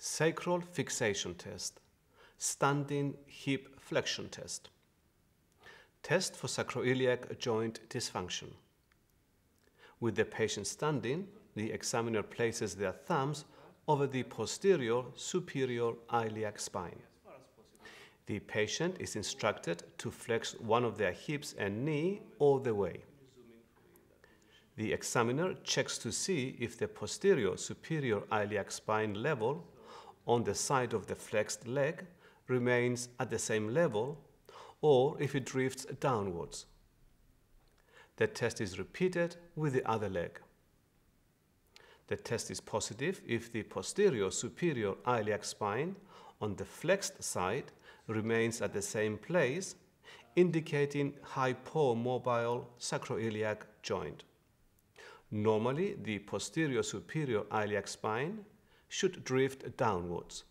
Sacral fixation test. Standing hip flexion test. Test for sacroiliac joint dysfunction. With the patient standing, the examiner places their thumbs over the posterior superior iliac spine. The patient is instructed to flex one of their hips and knee all the way. The examiner checks to see if the posterior superior iliac spine level on the side of the flexed leg remains at the same level or if it drifts downwards. The test is repeated with the other leg. The test is positive if the posterior superior iliac spine on the flexed side remains at the same place, indicating hypomobile sacroiliac joint. Normally, the posterior superior iliac spine should drift downwards.